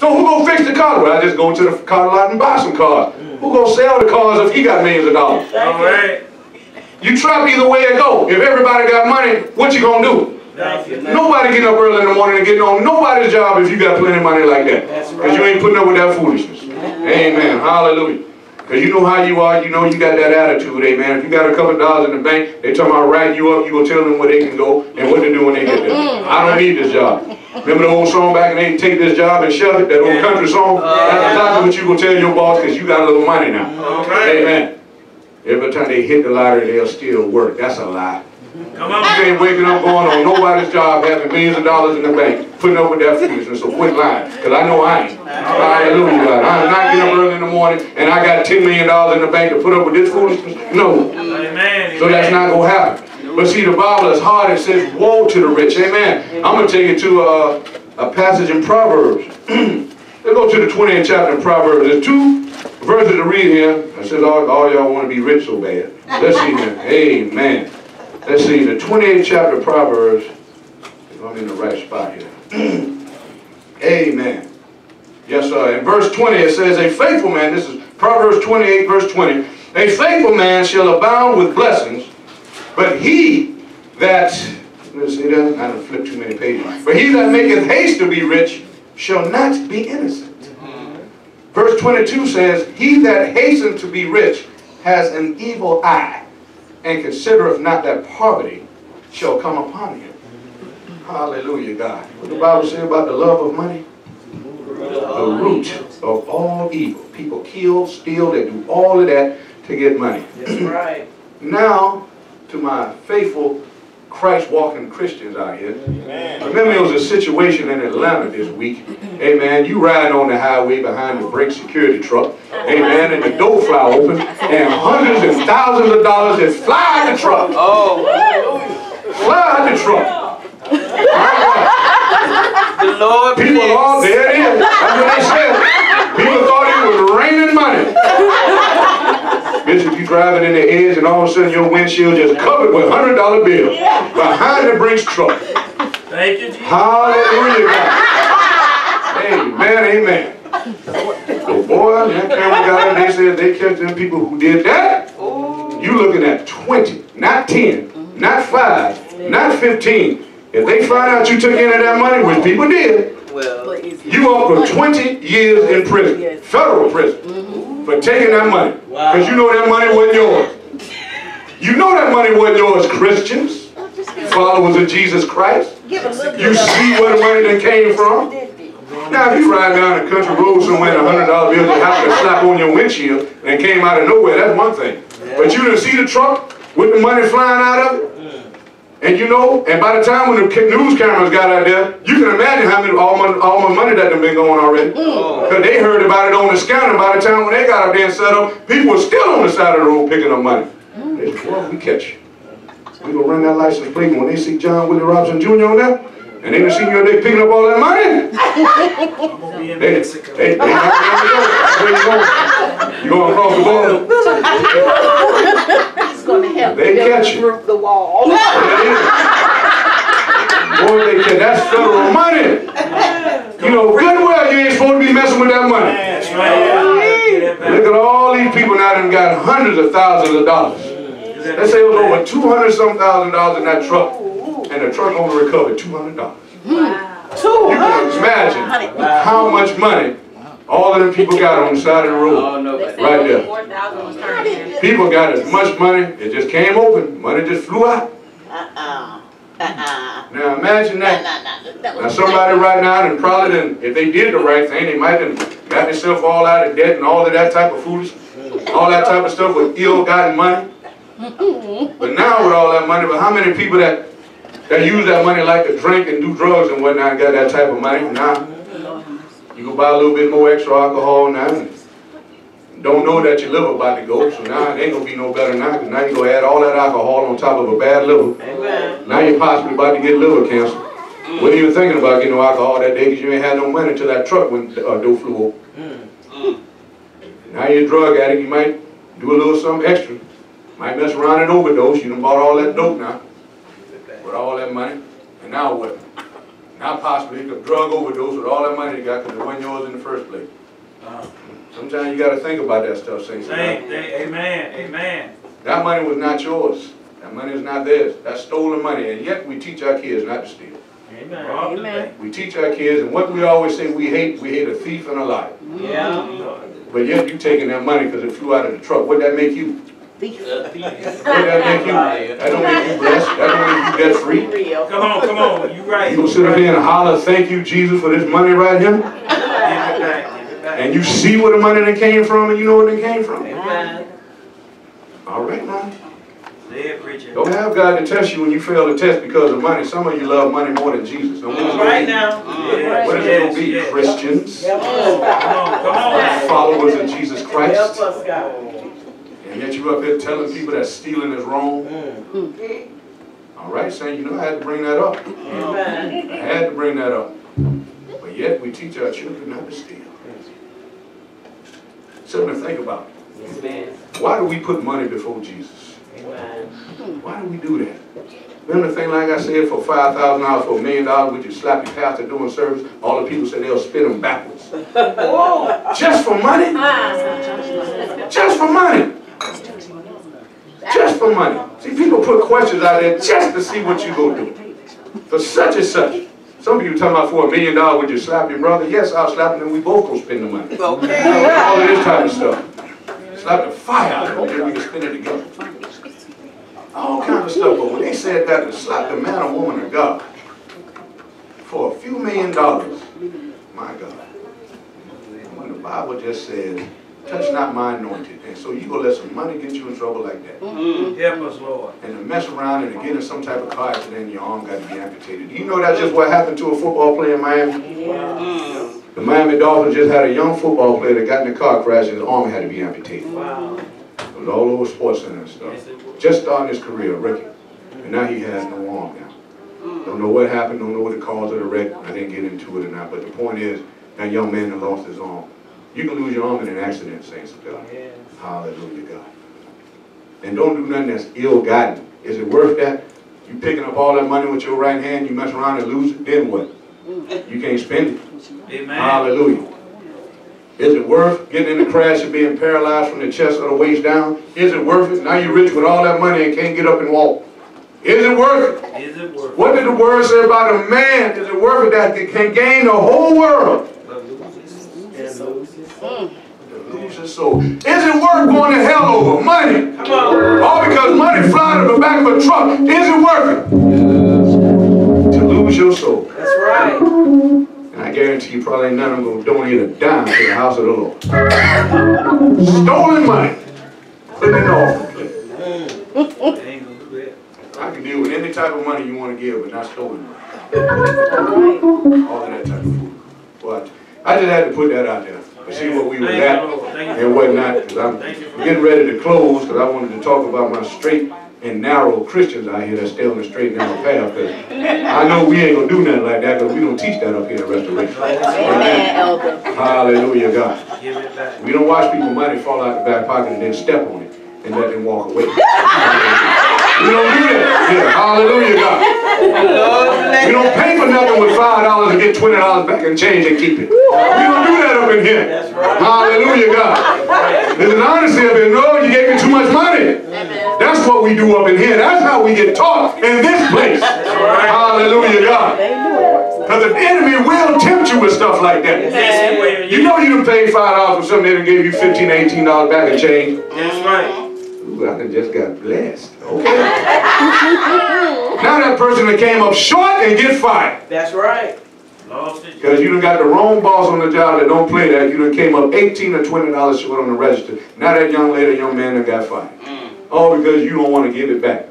So who gonna fix the car? Well, I just go to the car lot and buy some cars. Who gonna sell the cars if he got millions of dollars? All right. You trap either way it go. If everybody got money, what you gonna do? Nobody getting up early in the morning and getting on nobody's job if you got plenty of money like that. Because you ain't putting up with that foolishness. Amen. Hallelujah. Because you know how you are, you know you got that attitude, amen. If you got a couple of dollars in the bank, they talking about writing you up, you go tell them where they can go and what to do when they get there. Mm-hmm. I don't need this job. Remember the old song back in the day, take this job and shove it, that old country song? That's exactly what you're gonna tell your boss because you got a little money now. Right. Amen. Every time they hit the lottery, they'll still work. That's a lie. Come on. You ain't waking up going on nobody's job having millions of dollars in the bank, putting up with that foolishness, so quit lying. Because I know I ain't. Hallelujah, God. I'm not getting up early in the morning and I got $10 million in the bank to put up with this foolishness. No. Amen. So that's not going to happen. But see, the Bible is hard. It says, woe to the rich. Amen. I'm going to take you to a, uh, a passage in Proverbs. Let's go to the 20th chapter in Proverbs. There's two verses to read here. I says all, all y'all want to be rich so bad. Let's see here. Amen. Let's see, the 28th chapter of Proverbs. If I'm in the right spot here. Amen. Yes, sir. In verse 20, it says, A faithful man, this is Proverbs 28, verse 20. A faithful man shall abound with blessings, but he that, let's see I don't flip too many pages. But he that maketh haste to be rich shall not be innocent. Verse 22 says, He that hasteneth to be rich has an evil eye, and considereth not that poverty shall come upon him. Hallelujah, God. What the Bible say about the love of money? The root of all evil. People kill, steal, they do all of that to get money. That's right. Now, to my faithful Christ-walking Christians out here, remember there was a situation in Atlanta this week. Amen. You ride on the highway behind the brake security truck. Amen. And the door fly open, and hundreds and thousands of dollars just fly out the truck. Oh, Fly out the truck. the Lord People all there it is. That's what they said. People thought it was raining money. Bishop, driving in the edge and all of a sudden your windshield just covered with hundred dollar bills behind the Brinks truck. Thank you, Jesus. Hallelujah. Amen, amen. So boy, that camera got it, they said they catch them people who did that. You looking at 20, not 10, not 5, not 15. If they find out you took any of that money, which people did, Well, you up for 20 years in prison, federal prison, mm-hmm. for taking that money. Because you know that money wasn't yours. You know that money wasn't yours, Christians, followers of Jesus Christ. Give a little You see where the money that came from? Now, if you ride down a country road somewhere and a hundred dollar bill just happened to slap on your windshield and it came out of nowhere, that's one thing. But you didn't see the truck with the money flying out of it? And you know, and by the time when the news cameras got out there, you can imagine how many all my, all my money that done been going already. Mm. Oh. Because they heard about it on the scanner. By the time when they got up there and set up, people were still on the side of the road picking up money. Mm. They said, well, we catch you. We gonna run that license plate when they see John Willie Robinson Jr. on there, and they done see you they picking up all that money. I'm gonna be in They, they, they, they, you going? You going across the border? He's gonna help They them catch you. through the wall. Boy, they can, that's federal money. You know good well you ain't supposed to be messing with that money. That's right. Get that back. Look at all these people now that got hundreds of thousands of dollars. They say it was over two hundred some thousand dollars in that truck, and the truck only recovered two hundred dollars. Hmm. Two You can imagine how much money all of them people got on the side of the road. oh no, Right there. Four thousand was turned in. People got as much money, it just came open, money just flew out. Uh-uh. Uh-uh. Now imagine No, that. no, no. That Now was somebody right now, and probably done, if they did the right thing, they might have got themselves all out of debt and all of that type of foolish, all that type of stuff with ill-gotten money. But now with all that money, but how many people that, that use that money like to drink and do drugs and whatnot got that type of money? Now, you go buy a little bit more extra alcohol now and don't know that your liver about to go, so now it ain't gonna be no better now, because now you're gonna add all that alcohol on top of a bad liver. Amen. Now you're possibly about to get liver cancer. Wasn't even thinking about getting no alcohol that day because you ain't had no money until that truck went, uh, door flew over. Now you're a drug addict, you might do a little something extra. Might mess around and overdose. You done bought all that dope now. With all that money. And now what? Now possibly could drug overdose with all that money you got because it wasn't yours in the first place. Uh, Sometimes you gotta think about that stuff, saints. of God. Thank, thank, amen, amen. That money was not yours. That money is not theirs. That's stolen money, and yet we teach our kids not to steal. Amen. Rob Amen. We teach our kids, and what we always say we hate, we hate a thief and a liar. Yeah. But yet you taking that money because it flew out of the truck. What'd that make you? Thief. What'd that make you? That don't make you blessed. That don't make you debt free. Real. Come on, come on, you right. You gonna sit up here and holler, thank you, Jesus, for this money right here? Give it back, give it back. And you see where the money that came from and you know where it came from. Amen. All right now. Say it, preacher. Don't have God to test you when you fail the test because of money. Some of you love money more than Jesus. Don't That's right now. Yes, What is it gonna be? yes. Christians? Help Come us. on, come on. Followers of Jesus Help Christ? us, God. And yet you up there telling people that stealing is wrong? Mm. All right, saying, you know, I had to bring that up. Amen. I had to bring that up. But yet we teach our children not to steal. Something to think about. Amen. Why do we put money before Jesus? Amen. Why do we do that? Remember the thing like I said, for five thousand dollars, for a million dollars, would you slap your pastor doing service? All the people say they'll spit them backwards. Whoa. Just for money? Just for money? Just for money. See, people put questions out there just to see what you go do. For such and such. Some of you talking about for a million dollars, would you slap your brother? Yes, I'll slap him and we both go spend the money. Okay. All of this type of stuff. Slap the fire out of him, then we can spend it together. All kind of stuff, but when they said that to slap the man or woman of God for a few million dollars, my God. When the Bible just says, touch not my anointed, and so you gonna let some money get you in trouble like that. Mm-hmm. Help us, Lord. And to mess around and to get in some type of car accident and your arm got to be amputated. You know that's just what happened to a football player in Miami? Yeah. The Miami Dolphins just had a young football player that got in a car crash and his arm had to be amputated. Wow. It was all over Sports Center and stuff. Just starting his career, rookie. And now he has no arm now. Mm. Don't know what happened, don't know what the cause of the wreck. I didn't get into it or not, but the point is, that young man that lost his arm. You can lose your arm in an accident, saints of God. Yeah. Hallelujah, God. And don't do nothing that's ill-gotten. Is it worth that? You picking up all that money with your right hand, you mess around and lose it, then what? You can't spend it. Amen. Hallelujah. Is it worth getting in a crash and being paralyzed from the chest or the waist down? Is it worth it? Now you're rich with all that money and can't get up and walk. Is it worth it? Is it worth it? What did the word say about a man? Is it worth it that can gain the whole world? But loses? And loses. to lose his soul. Is it worth going to hell over money? Come on. All because money flying in the back of a truck. Is it worth it? To lose your soul. That's right. And I guarantee you probably none of them gonna donate a dime to the house of the Lord. Stolen money. Put it in the offering plate. Ain't gonna do that. I can deal with any type of money you wanna give, but not stolen money. All of that type of food. But I just had to put that out there. To see what we were at. you, Lord. Thank you. and whatnot, because I'm Thank you for getting ready to close, because I wanted to talk about my straight and narrow Christians out here that stay on the straight and narrow path, because I know we ain't gonna do nothing like that, because we don't teach that up here in Restoration. Amen, elder. Hallelujah, God. We don't watch people money fall out the back pocket and then step on it and let them walk away. We don't do that. Yeah, hallelujah, God. Lord bless. We don't pay for nothing with five dollars and get twenty dollars back and change and keep it. We don't do that up in here. That's right. Hallelujah, God. There's an honesty of it. No, you gave me too much money. That's what we do up in here. That's how we get taught in this place. Hallelujah, God. They knew it. Because the enemy will tempt you with stuff like that. Yes. You know you done paid five dollars for something that gave you fifteen, eighteen dollars back and change. That's right. Ooh, I just got blessed. Okay. now that person that came up short and get fired. That's right. Lost it. Because you done got the wrong boss on the job that don't play that. You done came up 18 or 20 dollars short on the register. Now that young lady, young man that got fired. Mm. All because you don't want to give it back.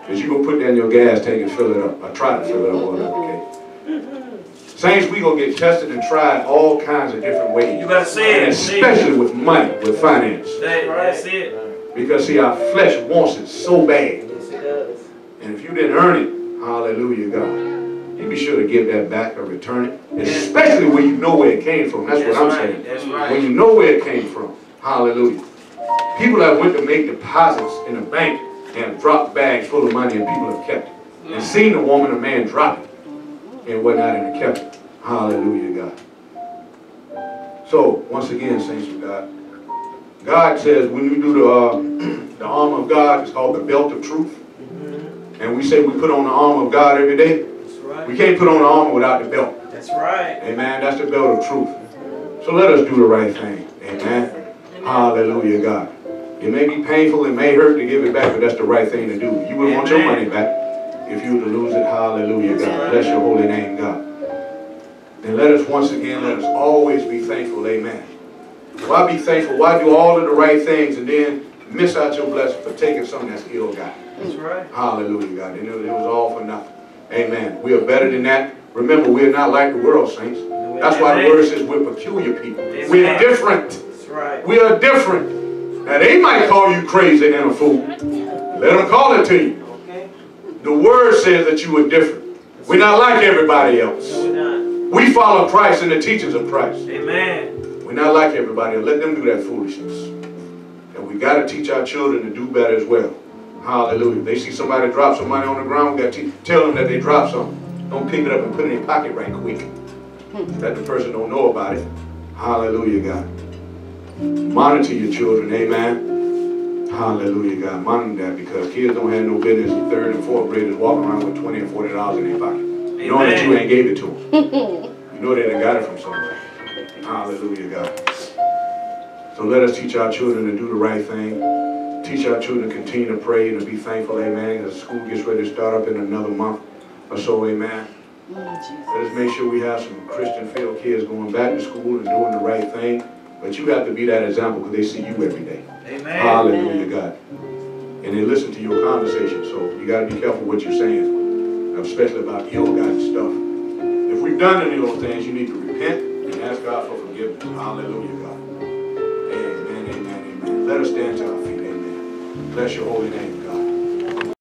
Because you gonna put that in your gas tank and fill it up. I try to fill it up, whatever the case. Saints, we gonna get tested and tried all kinds of different ways. You better say And it. Say it. especially with money, with finance. That, that's it. Because see, our flesh wants it so bad. Yes, it does. And if you didn't earn it, hallelujah, God, you be sure to give that back or return it. Especially when you know where it came from. That's That's what I'm right. saying. That's right. When you know where it came from. Hallelujah. People that went to make deposits in a bank and dropped bags full of money and people have kept it. And mm. seen the woman or man drop it. and whatnot and kept it. Hallelujah, God. So, once again, saints of God, God says when we do the, uh, the armor of God, it's called the belt of truth. Mhm. And we say we put on the armor of God every day. That's right. We can't put on the armor without the belt. That's right. Amen. That's the belt of truth. So let us do the right thing. Amen. Hallelujah, God. It may be painful, it may hurt to give it back, but that's the right thing to do. You wouldn't want your money back if you were to lose it. Hallelujah, God. Bless your holy name, God. And let us once again, let us always be thankful. Amen. Why be thankful? Why do all of the right things and then miss out your blessing for taking something that's ill God? That's right. Hallelujah, God. And it it was all for nothing. Amen. We are better than that. Remember, we are not like the world, saints. That's why the word says we're peculiar people. We're different. That's right. We are different. Now, they might call you crazy and a fool. Let them call it to you. Okay. The word says that you are different. We're not like everybody No, else. we're not. We follow Christ and the teachings of Christ. Amen. We're not like everybody else. Let them do that foolishness. And we got to teach our children to do better as well. Hallelujah. They see somebody drop some money on the ground, we got to tell them that they dropped something. Don't pick it up and put it in your pocket right quick. Hmm. That the person don't know about it. Hallelujah, God. Monitor your children, amen. Hallelujah, God. Monitor that because kids don't have no business. Third and fourth graders walking around with 20 and 40 dollars in their pocket. Knowing that you Amen. ain't gave it to them. You know they done got it from somewhere. Hallelujah, God. So let us teach our children to do the right thing. Teach our children to continue to pray and to be thankful, amen. As school gets ready to start up in another month or so, amen. Let us make sure we have some Christian-filled kids going back to school and doing the right thing. But you have to be that example because they see you every day. Amen. Hallelujah, God. And they listen to your conversation, so you got to be careful what you're saying, especially about ill-gotten stuff. If we've done any of those things, you need to repent and ask God for forgiveness. Hallelujah, God. Amen, amen, amen. Let us stand to our feet, amen. Bless your holy name.